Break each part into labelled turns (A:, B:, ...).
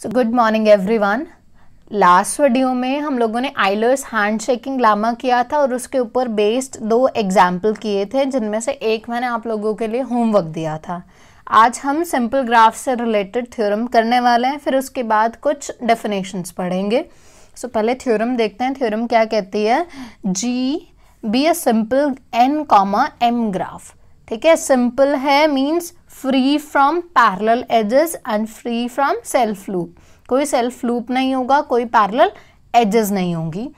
A: So good morning everyone last video में हम लोगों ने आइलर्स हैंड शेकिंग लामा किया था और उसके ऊपर बेस्ड दो एग्ज़ाम्पल किए थे जिनमें से एक मैंने आप लोगों के लिए होमवर्क दिया था। आज हम सिंपल ग्राफ से रिलेटेड थ्योरम करने वाले हैं फिर उसके बाद कुछ डेफिनेशंस पढ़ेंगे। सो so, पहले थ्योरम देखते हैं। थ्योरम क्या कहती है? G be a simple n comma m graph ठीक है? सिंपल है means free from parallel edges and free from self loop कोई सेल्फ लूप नहीं होगा, कोई पैरल एजेस नहीं होंगी।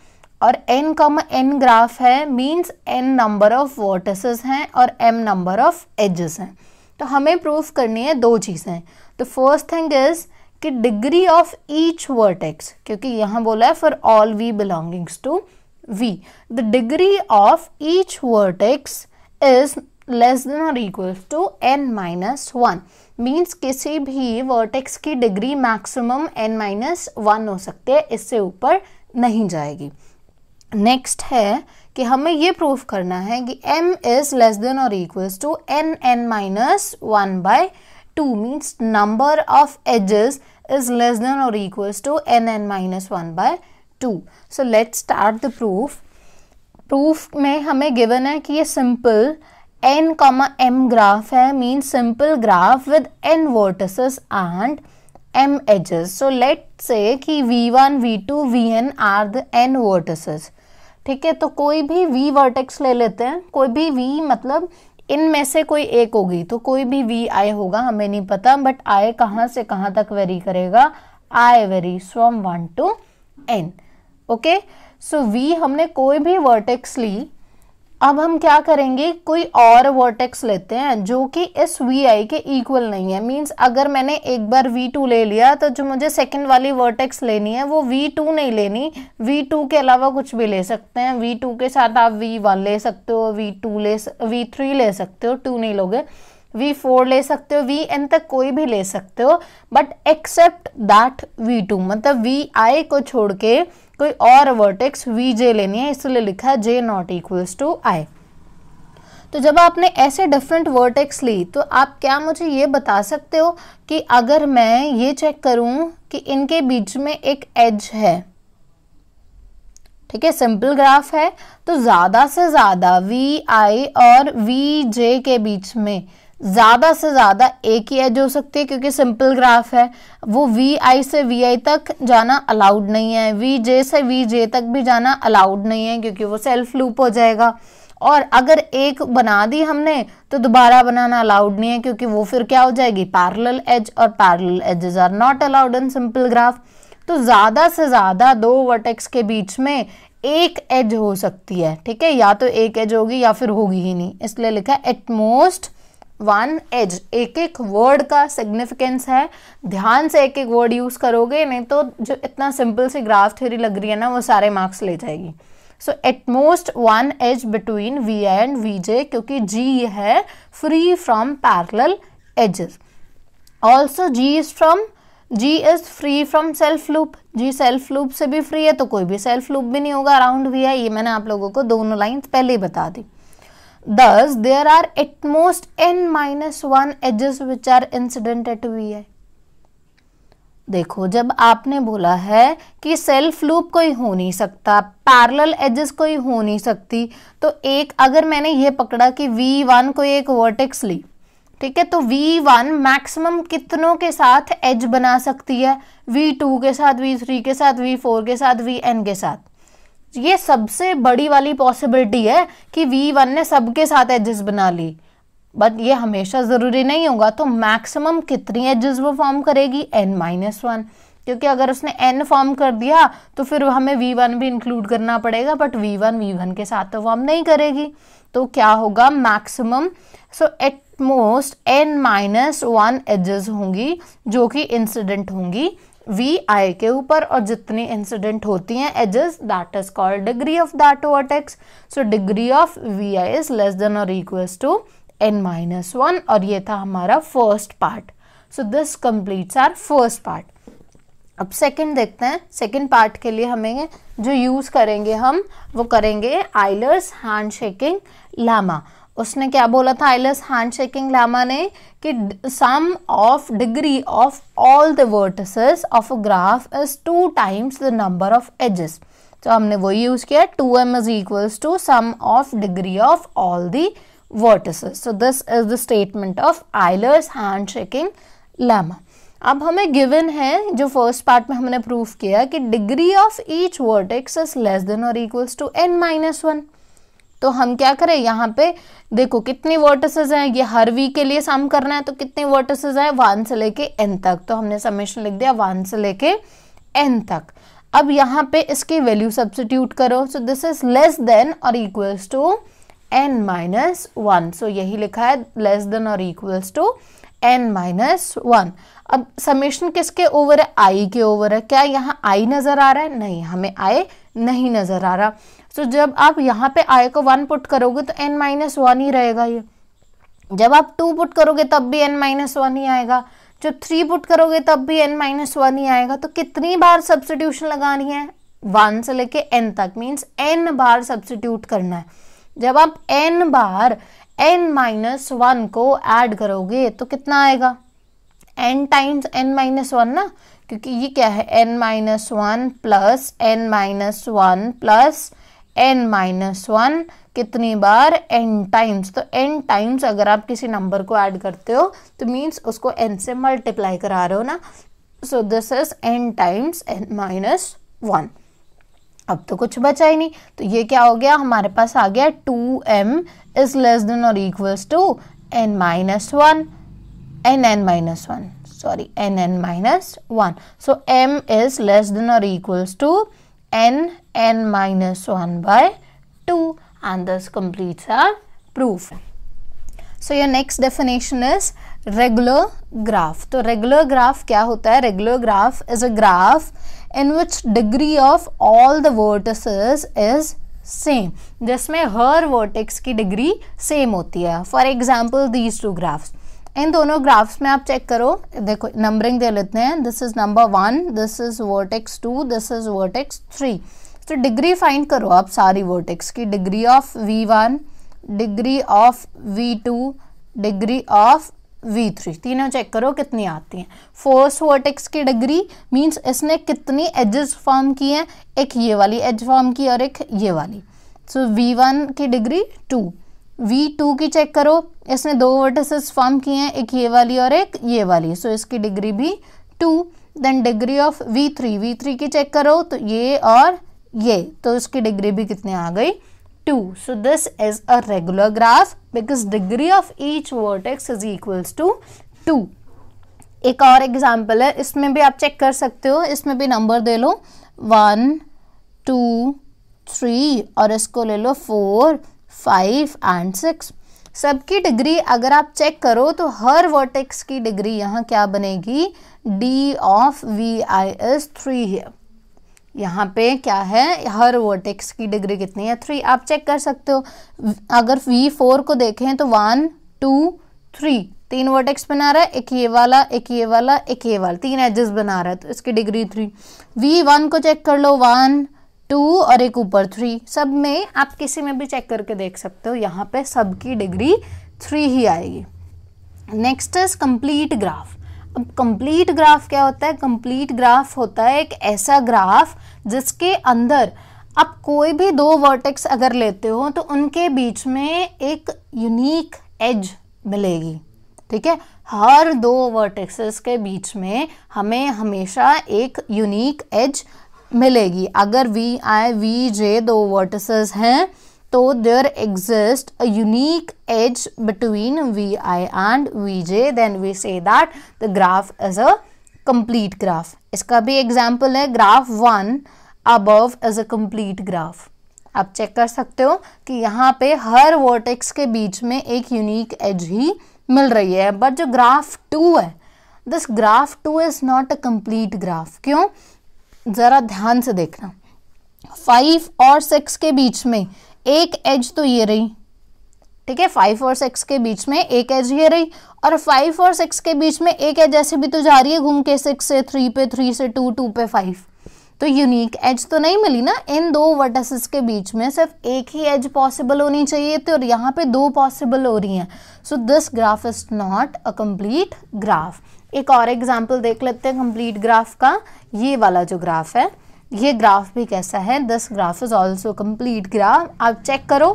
A: और n कम n ग्राफ है means n number of vertices हैं और m नंबर ऑफ़ एजेस हैं। तो हमें प्रूफ करनी है दो चीज़ें। तो फ़र्स्ट थिंग इज़ कि डिग्री ऑफ़ ईच वर्टेक्स क्योंकि यहाँ बोला है for all v belongings to v the degree of each vertex is less than और equal to n minus one means किसी भी वर्टेक्स की degree maximum n minus one हो सकती है, इससे ऊपर नहीं जाएगी। नेक्स्ट है कि हमें ये प्रूफ करना है कि m इज़ लेस देन और equals to n n minus one by two means number of edges is less than और equals to n n minus one by two so let start the proof proof में हमें given है कि ये simple n comma m graph है mean simple graph with n vertices and m edges. So, let's say कि v1 v2 vn are the n vertices. ठीक है? तो कोई भी v वर्टेक्स ले लेते हैं। कोई भी v मतलब इनमें से कोई एक होगी। तो कोई भी वी आई होगा, हमें नहीं पता बट आई कहाँ से कहाँ तक वेरी करेगा? I vary from one to n okay so v हमने कोई भी वर्टेक्स ली अब हम क्या करेंगे? कोई और वर्टेक्स लेते हैं जो कि इस वी आई के इक्वल नहीं है। मींस अगर मैंने एक बार वी टू ले लिया तो जो मुझे सेकंड वाली वर्टेक्स लेनी है, वो वी टू नहीं लेनी। वी टू के अलावा कुछ भी ले सकते हैं। वी टू के साथ आप वी वन ले सकते हो वी टू ले वी थ्री ले सकते हो टू नहीं लोगे। वी फोर ले सकते हो वी एन तक कोई भी ले सकते हो। But except that v two मतलब वी आई को छोड़ के कोई और वर्टेक्स वी जे लेनी है, इसलिए लिखा है j not equals to i तो जब आपने ऐसे डिफरेंट वर्टेक्स ली तो आप क्या मुझे ये बता सकते हो कि अगर मैं ये चेक करूँ कि इनके बीच में एक एज है, ठीक है सिंपल ग्राफ है तो ज़्यादा से ज़्यादा वी आई और वी जे के बीच में ज़्यादा से ज़्यादा एक ही एज हो सकती है, क्योंकि सिंपल ग्राफ है। वो वी आई से वी आई तक जाना अलाउड नहीं है। वी जे से वी जे तक भी जाना अलाउड नहीं है, क्योंकि वो सेल्फ लूप हो जाएगा। और अगर एक बना दी हमने तो दोबारा बनाना अलाउड नहीं है, क्योंकि वो फिर क्या हो जाएगी? पैरल एज और parallel edges are not allowed in simple graph तो ज़्यादा से ज़्यादा दो वर्टेक्स के बीच में एक एज हो सकती है, ठीक है? या तो एक एज होगी या फिर होगी ही नहीं। इसलिए लिखा है एटमोस्ट वन एज एक एक वर्ड का सिग्निफिकेंस है। ध्यान से एक एक वर्ड यूज़ करोगे, नहीं तो जो इतना सिंपल सी ग्राफ थ्योरी लग रही है ना, वो सारे मार्क्स ले जाएगी। So at most one edge between v and v j क्योंकि जी है free from parallel edges also G is from G is free from self loop G self loop से भी फ्री है तो कोई भी सेल्फ लूप भी नहीं होगा। अराउंड वी आई ये मैंने आप लोगों को दोनों लाइंस पहले ही बता दी। Thus, there are at most n minus 1 edges which are incident at Vi. देखो जब आपने बोला है कि सेल्फ लूप कोई हो नहीं सकता पैरेलल एजेस कोई हो नहीं सकती तो एक अगर मैंने ये पकड़ा कि V1 को एक वर्टेक्स ली ठीक है तो V1 मैक्सिमम कितनों के साथ एज बना सकती है V2 के साथ V3 के साथ V4 के साथ Vn के साथ ये सबसे बड़ी वाली पॉसिबिलिटी है कि वी वन ने सबके साथ एजेस बना ली। बट ये हमेशा ज़रूरी नहीं होगा तो मैक्सिमम कितनी एजेस वो फॉर्म करेगी? एन माइनस वन क्योंकि अगर उसने एन फॉर्म कर दिया तो फिर हमें वी वन भी इंक्लूड करना पड़ेगा but v one v one के साथ तो फॉर्म नहीं करेगी। तो क्या होगा? Maximum so at most n minus one edges होंगी, जो कि इंसिडेंट होंगी। वी आई के ऊपर और जितनी इंसिडेंट होती हैं edges that is called degree of that vertex so degree of V I is less than और equals to N minus one और ये था हमारा first part so this completes our first part अब सेकंड देखते हैं. सेकंड पार्ट के लिए हमें जो यूज़ करेंगे हम, वो करेंगे आइलर्स हैंड शेकिंग लामा उसने क्या बोला था आइलस हैंड शेकिंग लामा ने, कि sum of degree of all the vertices of a graph is two times the number of edges तो हमने वही यूज़ किया two M is equals to sum of degree of all the vertices so this is the statement of Euler's hand shaking lemma अब हमें given है, जो first part में हमने प्रूफ किया, कि degree of each vertex is less than और equals to N minus one तो हम क्या करें? यहाँ पे देखो कितनी वर्टिसेस हैं, ये हर वीक के लिए सम करना है तो कितनी वर्टिसेस हैं? वन से लेके एन तक। तो हमने समेशन लिख दिया वन से लेके एन तक। अब यहाँ पे इसकी वैल्यू सब्सिट्यूट करो। So this is less than और equals to N minus one so यही लिखा है लेस देन और equals to N minus one अब समेशन किसके ओवर है? आई के ओवर है। क्या यहाँ आई नज़र आ रहा है? नहीं, हमें आई नहीं नज़र आ रहा। तो जब आप यहाँ पे आई को वन पुट करोगे तो एन माइनस वन ही रहेगा ये। जब आप टू पुट करोगे तब भी एन माइनस वन ही आएगा। जब थ्री पुट करोगे तब भी एन माइनस वन ही आएगा। तो कितनी बार सब्सटीट्यूशन लगानी है? वन से लेके एन तक। मीन्स एन बार सब्सटीट्यूट करना है। जब आप एन बार एन माइनस वन को ऐड करोगे तो कितना आएगा? N times N minus one ना? क्योंकि ये क्या है? N minus one plus N minus one plus N minus one कितनी बार एन टाइम्स तो एन टाइम्स अगर आप किसी नंबर को ऐड करते हो तो मीन्स उसको एन से मल्टीप्लाई करा रहे हो ना? So this is N times N minus one अब तो कुछ बचा ही नहीं। तो ये क्या हो गया? हमारे पास आ गया two M is less than और equals to N minus one N N minus one sorry nn minus 1 so m is less than or equals to n n minus 1 by 2 and this completes our proof so your next definition is regular graph तो regular graph क्या होता है regular graph is a graph in which degree of all the vertices is same जिसमें हर vertex की degree same होती है for example these two graphs इन दोनों ग्राफ्स में आप चेक करो। देखो नंबरिंग दे लेते हैं। This is number one this is vertex two this is vertex three तो डिग्री फाइंड करो आप सारी वर्टेक्स की। Degree of V one degree of V two degree of V three तीनों चेक करो, कितनी आती हैं। फोर्स वर्टेक्स की डिग्री मींस इसने कितनी एजेस फॉर्म की हैं। एक ये वाली एज फॉर्म की और एक ये वाली। सो वी वन की डिग्री टू वी टू की चेक करो। इसने दो वर्टिसेस फॉर्म किए हैं एक ये वाली और एक ये वाली। सो so, इसकी डिग्री भी two then degree of V three V three की चेक करो तो ये और ये। तो इसकी डिग्री भी कितने आ गई? Two so this is a regular graph because degree of each vertex is equals to two एक और एग्ज़ाम्पल है इसमें भी आप चेक कर सकते हो। इसमें भी नंबर दे लो। वन टू थ्री और इसको ले लो फोर फाइव एंड सिक्स सबकी डिग्री अगर आप चेक करो तो हर वर्टेक्स की डिग्री यहाँ क्या बनेगी? D of V I is three है। यहाँ पे क्या है? हर वर्टेक्स की डिग्री कितनी है? थ्री आप चेक कर सकते हो। अगर वी फोर को देखें तो वन टू थ्री तीन वर्टेक्स बना रहा है, एक ये वाला, एक ये वाला, एक ये वाला। तीन एजेस बना रहा है तो इसकी डिग्री थ्री वी वन को चेक कर लो। वन टू और एक ऊपर थ्री, सब में आप किसी में भी चेक करके देख सकते हो, यहाँ पे सबकी डिग्री थ्री ही आएगी। नेक्स्ट इज़ कंप्लीट ग्राफ अब कंप्लीट ग्राफ क्या होता है? कंप्लीट ग्राफ होता है एक ऐसा ग्राफ जिसके अंदर आप कोई भी दो वर्टेक्स अगर लेते हो तो उनके बीच में एक यूनिक एज मिलेगी। ठीक है? हर दो वर्टेक्सेस के बीच में हमें हमेशा एक यूनिक एज मिलेगी। अगर वी आई वी जे दो वर्टिसेस हैं तो there exist a unique edge between V I and V J then we say that the graph is a complete graph इसका भी एग्ज़ाम्पल है graph one above is a complete graph आप check कर सकते हो कि यहाँ पे हर वर्टेक्स के बीच में एक यूनिक एज ही मिल रही है। बट जो ग्राफ टू है this graph two is not a complete graph क्यों? ज़रा ध्यान से देखना। फाइव और सिक्स के बीच में एक एज तो ये रही। ठीक है फाइव और सिक्स के बीच में एक एज ये रही और फाइव और सिक्स के बीच में एक एज ऐसे भी तो जा रही है, घूम के सिक्स से थ्री पे थ्री से टू टू पे फाइव तो यूनिक एज तो नहीं मिली ना, इन दो वर्टिसेस के बीच में सिर्फ़ एक ही एज पॉसिबल होनी चाहिए थी और यहाँ पे दो पॉसिबल हो रही हैं। So this graph is not a complete graph एक और एग्ज़ाम्पल देख लेते हैं कंप्लीट ग्राफ का। ये वाला जो ग्राफ है, ये ग्राफ भी कैसा है? This graph is also complete graph आप चेक करो,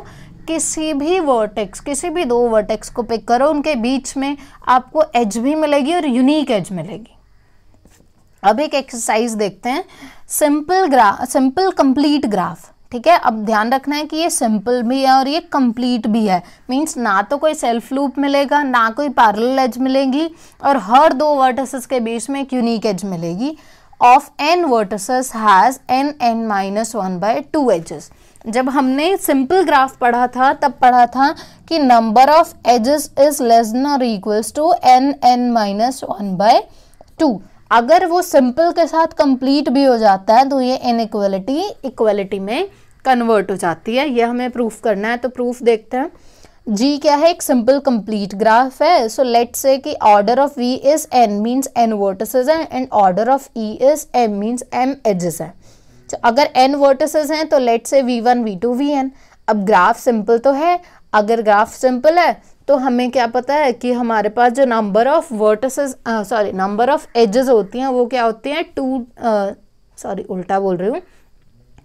A: किसी भी वर्टेक्स किसी भी दो वर्टेक्स को पिक करो, उनके बीच में आपको एज भी मिलेगी और यूनिक एज मिलेगी। अब एक एक्सरसाइज देखते हैं। Simple graph simple complete graph ठीक है? अब ध्यान रखना है कि ये सिंपल भी है और ये कंप्लीट भी है। मींस ना तो कोई सेल्फ लूप मिलेगा, ना कोई पैरेलल एज मिलेगी और हर दो वर्टिसेस के बीच में एक यूनिक एज मिलेगी। Of N vertices has N N minus one by two edges जब हमने सिंपल ग्राफ पढ़ा था, तब पढ़ा था कि number of edges is less than और equals to N N minus one by two अगर वो सिंपल के साथ कंप्लीट भी हो जाता है तो ये इनइक्वलिटी इक्वलिटी में कन्वर्ट हो जाती है। ये हमें प्रूफ करना है तो प्रूफ देखते हैं। जी क्या है? एक सिंपल कंप्लीट ग्राफ है। सो लेट से कि order of V is N means N vertices है and order of E is M means M edges है। तो अगर एन वर्टिसेस हैं तो let say V one V two V N अब graph simple तो है। अगर ग्राफ सिंपल है तो हमें क्या पता है कि हमारे पास जो number of vertices sorry number of edges होती हैं वो क्या होती हैं? टू सॉरी उल्टा बोल रही हूँ।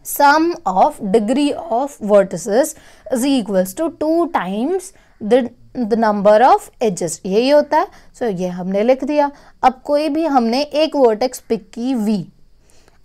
A: Sum of degree of vertices is equals to two times the the number of edges यही होता है। सो so, ये हमने लिख दिया। अब कोई भी हमने एक वर्टेक्स पिक की वी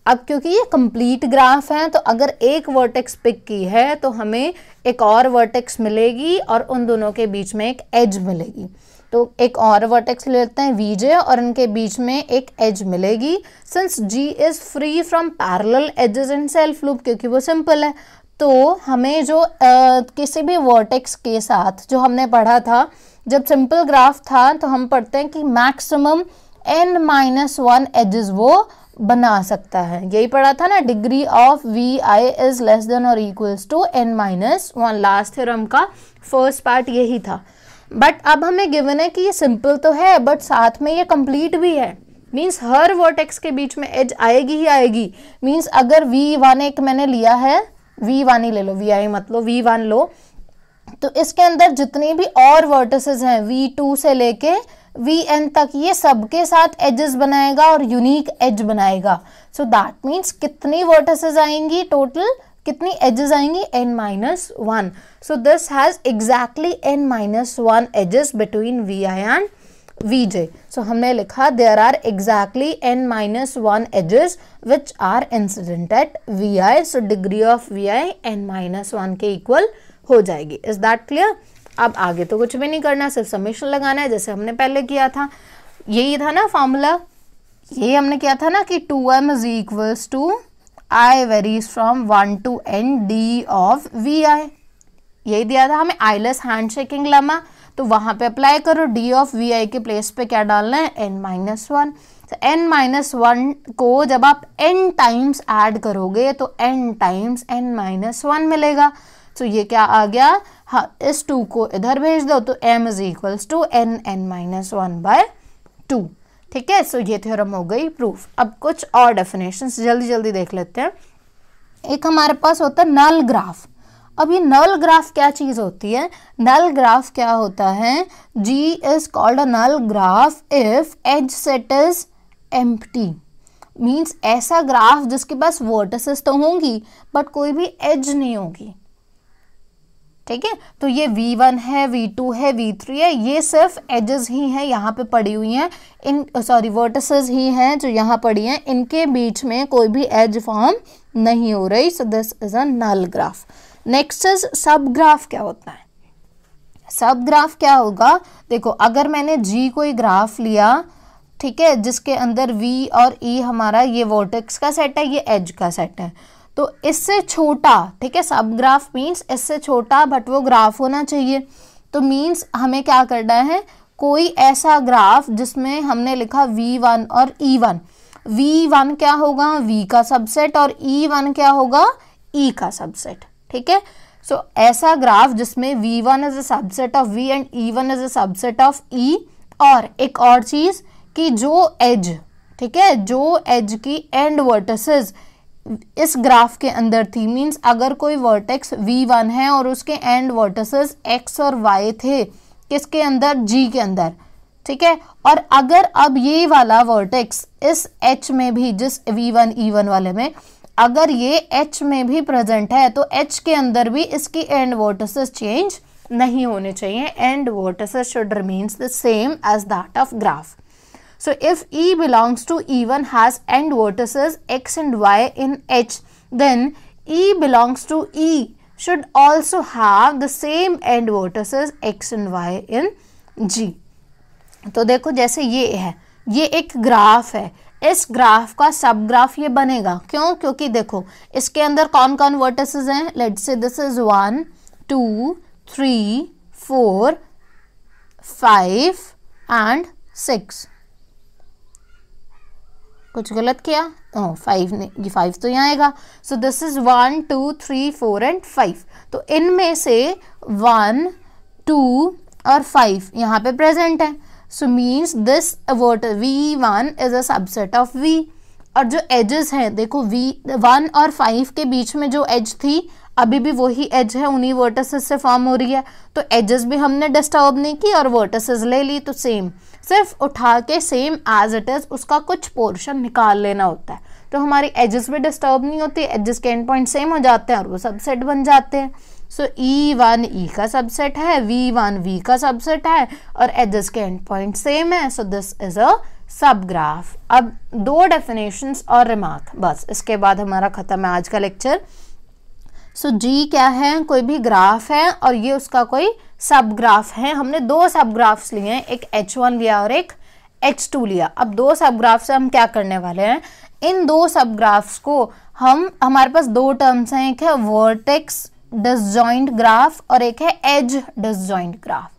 A: अब क्योंकि ये कंप्लीट ग्राफ है तो अगर एक वर्टेक्स पिक की है तो हमें एक और वर्टेक्स मिलेगी और उन दोनों के बीच में एक एज मिलेगी। तो एक और वर्टेक्स लेते हैं वीजे और इनके बीच में एक एज मिलेगी। Since G is free from parallel edges in self loop क्योंकि वो सिंपल है तो हमें जो आ, किसी भी वर्टेक्स के साथ जो हमने पढ़ा था जब सिंपल ग्राफ था तो हम पढ़ते हैं कि maximum N minus one edges वो बना सकता है। यही पढ़ा था ना degree of V I is less than और equals to N minus one last theorem का फ़र्स्ट पार्ट यही था। बट अब हमें गिवन है कि ये सिंपल तो है बट साथ में ये कंप्लीट भी है। मीन्स हर वर्टेक्स के बीच में एज आएगी ही आएगी। मीन्स अगर वी वन एक मैंने लिया है वी वन ही ले लो वी आई मत लो वी वन लो तो इसके अंदर जितनी भी और वर्टिसेस हैं वी टू से लेके वी एन तक ये सबके साथ एजेस बनाएगा और यूनिक एज बनाएगा। सो दैट मीन्स कितनी वर्टिसेस आएँगी? टोटल कितनी एजेस आएँगी? N minus one so this has exactly N minus one edges between V I and V J so हमने लिखा there are exactly N minus one edges which are incident at V I so degree of V I N minus one के equal हो जाएगी। Is that clear अब आगे तो कुछ भी नहीं करना, सिर्फ़ समीशन लगाना है, जैसे हमने पहले किया था। यही था ना फॉर्मूला ये हमने किया था ना कि two M is equals to I varies from one to N D of V I यही दिया था हमें आईलेस हैंड शेकिंग लमा तो वहाँ पे अप्लाई करो डी ऑफ़ वी आई के प्लेस पे क्या डालना है? N minus one N minus one को जब आप एन टाइम्स ऐड करोगे तो N times N minus one मिलेगा। तो ये क्या आ गया? हाँ इस टू को इधर भेज दो तो M is equals to N N minus one by two ठीक है? सो ये थ्योरम हो गई प्रूफ अब कुछ और डेफिनेशन जल्दी जल्दी देख लेते हैं। एक हमारे पास होता है नल ग्राफ अब ये नल ग्राफ क्या चीज़ होती है? नल ग्राफ क्या होता है? G is called a null graph if edge set is empty means ऐसा ग्राफ जिसके पास वर्टिसेस तो होंगी बट कोई भी एज नहीं होगी। ठीक है? तो ये V1 है V2 है V3 है, ये सिर्फ़ एजेस ही हैं यहाँ पे पड़ी हुई हैं। इन सॉरी वर्टिसेस ही हैं जो यहाँ पड़ी हैं। इनके बीच में कोई भी एज फॉर्म नहीं हो रही। So this is a null graph next is subgraph क्या होता है? सब ग्राफ क्या होगा? देखो, अगर मैंने जी कोई ग्राफ लिया, ठीक है, जिसके अंदर V और E हमारा, ये वर्टेक्स का सेट है, ये एज का सेट है। तो इससे छोटा, ठीक है सब ग्राफ मीन्स इससे छोटा बट वो ग्राफ होना चाहिए। तो मीन्स हमें क्या करना है? कोई ऐसा ग्राफ जिसमें हमने लिखा v1 वन और e1 वन वी वन क्या होगा? V का सबसेट और e1 वन क्या होगा? E का सबसेट ठीक है? सो ऐसा ग्राफ जिसमें v1 one is a subset of v and e1 one is a subset of e और एक और चीज़ कि जो एज ठीक है, जो एज की एंड वर्टिसेस इस ग्राफ के अंदर थी। मींस अगर कोई वर्टेक्स V1 है और उसके एंड वर्टिसेस X और Y थे, किसके अंदर? G के अंदर। ठीक है? और अगर अब ये वाला वर्टेक्स इस H में भी, जिस V1 E1 वाले में, अगर ये H में भी प्रेजेंट है तो H के अंदर भी इसकी एंड वर्टिसेस चेंज नहीं होने चाहिए। End vertices should remains the same as that of graph So if E belongs to E1 has end vertices x and y in H, then E belongs to E should also have the same end vertices x and y in G. तो देखो जैसे ये है ये एक graph है इस graph का सब ग्राफ ये बनेगा क्यों क्योंकि देखो इसके अंदर कौन कौन वर्टिसेस हैं let's say this is one two three four five and six कुछ गलत किया? ओ फाइव ने, ये फाइव तो यहाँ आएगा। So this is one two three four and five तो इनमें से वन टू और फाइव यहाँ पे प्रेजेंट है। So means this vote V one is a subset of V और जो एजेस हैं, देखो वी वन और फाइव के बीच में जो एज थी, अभी भी वही एज है, उन्हीं वर्टिसेस से फॉर्म हो रही है। तो एजेस भी हमने डिस्टर्ब नहीं की और वर्टिसेस ले ली तो सेम सिर्फ़ उठा के सेम एज इट इज़ उसका कुछ पोर्शन निकाल लेना होता है। तो हमारी एजेस भी डिस्टर्ब नहीं होती एजेस के एंड पॉइंट सेम हो जाते हैं और वो सबसेट बन जाते हैं। सो ई वन ई का सबसेट है वी वन वी का सबसेट है और एजेस के एंड पॉइंट सेम है। सो दिस इज़ अ सब ग्राफ अब दो डेफिनेशन और रिमार्क बस। इसके बाद हमारा खत्म है आज का लेक्चर सो so, जी क्या है? कोई भी ग्राफ है और ये उसका कोई सब ग्राफ है। हमने दो सब ग्राफ्स लिए हैं। एक एच वन लिया और एक एच टू लिया। अब दो सब ग्राफ से हम क्या करने वाले हैं? इन दो सब ग्राफ्स को हम हमारे पास दो टर्म्स हैं। एक है वर्टेक्स डिसजॉइंट ग्राफ और एक है एज डिसजॉइंट ग्राफ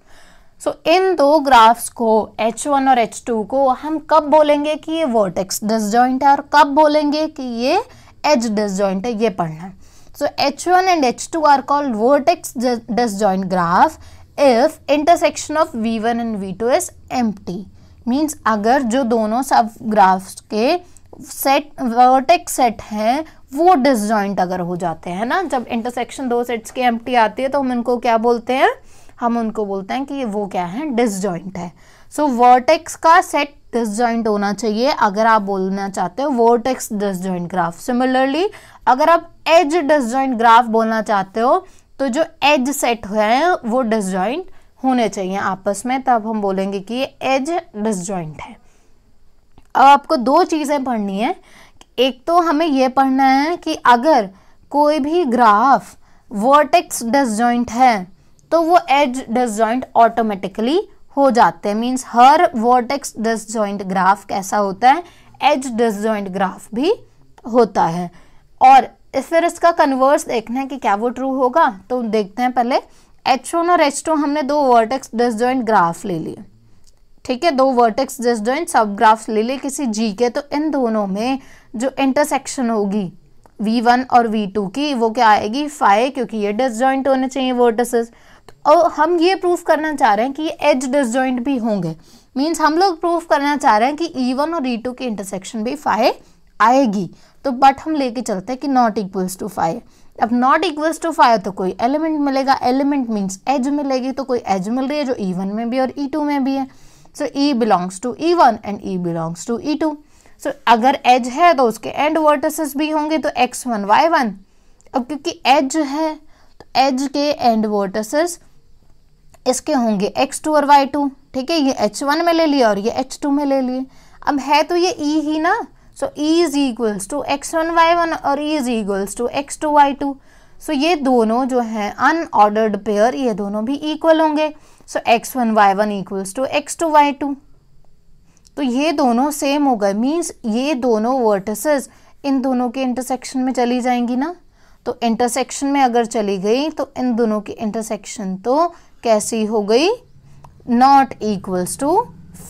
A: सो इन दो ग्राफ्स को H1 और H2 को हम कब बोलेंगे कि ये वर्टेक्स डिसजॉइंट है और कब बोलेंगे कि ये एज डिसजॉइंट है? ये पढ़ना है। So H1 and H2 are called vertex disjoint graph if intersection of V1 and V2 is empty. Means अगर जो दोनों सब ग्राफ्स के सेट वर्टेक्स सेट हैं वो डिसजॉइंट अगर हो जाते हैं ना जब इंटरसेक्शन दो सेट्स की एम्प्टी आती है तो हम इनको क्या बोलते हैं? हम उनको बोलते हैं कि वो क्या है? डिसजॉइंट है। सो so, वर्टेक्स का सेट डिसजॉइंट होना चाहिए अगर आप बोलना चाहते हो वर्टेक्स डिसजॉइंट ग्राफ सिमिलरली अगर आप एज डिसजॉइंट ग्राफ बोलना चाहते हो तो जो एज सेट है, वो डिसजॉइंट होने चाहिए आपस में। तब हम बोलेंगे कि ये एज डिसजॉइंट है। अब आपको दो चीज़ें पढ़नी है। एक तो हमें यह पढ़ना है कि अगर कोई भी ग्राफ वर्टेक्स डिसजॉइंट है तो वो एज डिसजॉइंट ऑटोमेटिकली हो जाते हैं। मीन्स हर वर्टेक्स डिसजॉइंट ग्राफ कैसा होता है एज डिसजॉइंट ग्राफ भी होता है। और फिर इसका कन्वर्स देखना है कि क्या वो ट्रू होगा। तो देखते हैं पहले एच वन और एच टू हमने दो वर्टेक्स डिसजॉइंट ग्राफ ले लिए। ठीक है, दो वर्टेक्स डिसजॉइंट सब ग्राफ्स ले लिए किसी जी के तो इन दोनों में जो इंटरसेक्शन होगी V1 और V2 की, वो क्या आएगी? फाइव क्योंकि ये डिसजॉइंट होने चाहिए वर्टिसेस और हम ये प्रूफ करना चाह रहे हैं कि ये एज डिसजॉइंट भी होंगे। मीन्स हम लोग प्रूफ करना चाह रहे हैं कि ई वन और ई टू की इंटरसेक्शन भी फाइव आएगी। तो बट हम लेके चलते हैं कि नॉट इक्वल्स टू फाइव अब नॉट इक्वल्स टू फाइव तो कोई एलिमेंट मिलेगा। एलिमेंट मीन्स एज मिलेगी तो कोई एज मिल रही है, जो ई वन में भी और ई टू में भी है। So E belongs to E one and E belongs to E two so अगर एज है तो उसके एंड वर्टिसेस भी होंगे तो एक्स वन वाई वन अब क्योंकि एज है तो एज के एंड वर्टिसेस इसके होंगे एक्स टू और वाई टू ठीक है, ये एच वन में ले लिया और ये एच टू में ले लिए। अब है तो ये ई e ही ना? So E is equals to X one Y one और E is equals to X two Y two so ये दोनों जो है अनऑर्डर्ड पेयर ये दोनों भी इक्वल होंगे। So X one Y one equals to X two Y two तो ये दोनों सेम हो गए मीन्स ये दोनों वर्टिसेस इन दोनों के इंटरसेक्शन में चली जाएँगी ना? तो इंटरसेक्शन में अगर चली गई तो इन दोनों की इंटरसेक्शन तो कैसी हो गई? नॉट इक्वल्स टू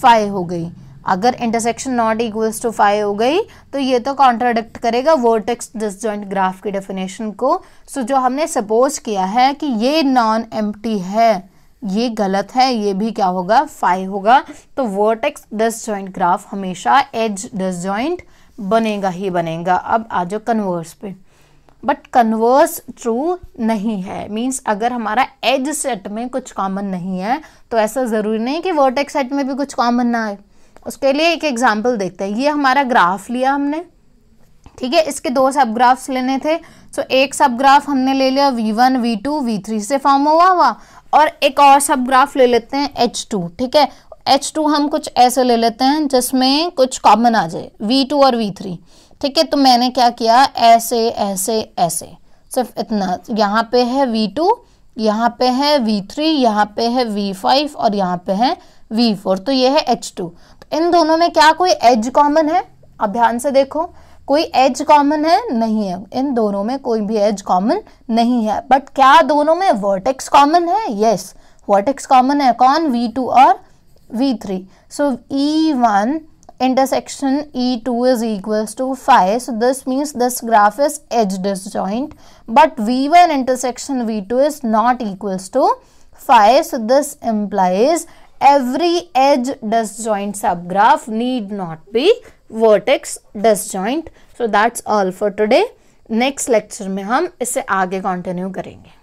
A: फाइव हो गई। अगर intersection not equals to five हो गई तो ये तो कॉन्ट्राडिक्ट करेगा वर्टेक्स डिसजॉइंट ग्राफ की डेफिनेशन को। सो so, जो हमने सपोज़ किया है कि ये नॉन एम्प्टी है ये गलत है ये भी क्या होगा? फाइव होगा। तो वर्टेक्स डिसजॉइंट ग्राफ हमेशा एज डिसजॉइंट बनेगा ही बनेगा। अब आ जाओ कन्वर्स पे। बट कन्वर्स ट्रू नहीं है। मीन्स अगर हमारा एज सेट में कुछ कॉमन नहीं है तो ऐसा ज़रूरी नहीं कि वर्टेक्स सेट में भी कुछ कॉमन ना आए। उसके लिए एक एग्ज़ाम्पल देखते हैं। ये हमारा ग्राफ लिया हमने। ठीक है, इसके दो सब ग्राफ्स लेने थे। सो एक सब ग्राफ हमने ले लिया V one V two V three से फॉर्म हुआ हुआ। और एक और सब ग्राफ ले लेते हैं एच टू ठीक है एच टू हम कुछ ऐसे ले लेते हैं जिसमें कुछ कॉमन आ जाए वी टू और वी थ्री ठीक है तो मैंने क्या किया? ऐसे ऐसे ऐसे। सिर्फ़ इतना। यहाँ पे है वी टू यहाँ पे है वी थ्री यहाँ पे है वी फाइव और यहाँ पे है वी फोर तो ये है एच टू इन दोनों में क्या कोई एज कॉमन है? अब ध्यान से देखो, कोई एज कॉमन है? नहीं है। इन दोनों में कोई भी एज कॉमन नहीं है। बट क्या दोनों में वर्टेक्स कॉमन है? यस वर्टेक्स कॉमन है कौन? वी टू और V three so E one intersection E two is equal to five so this means this graph is edge disjoint but V one intersection V two is not equal to five so this implies every edge disjoint subgraph need not be vertex disjoint so that's all for today next lecture में हम इसे आगे continue करेंगे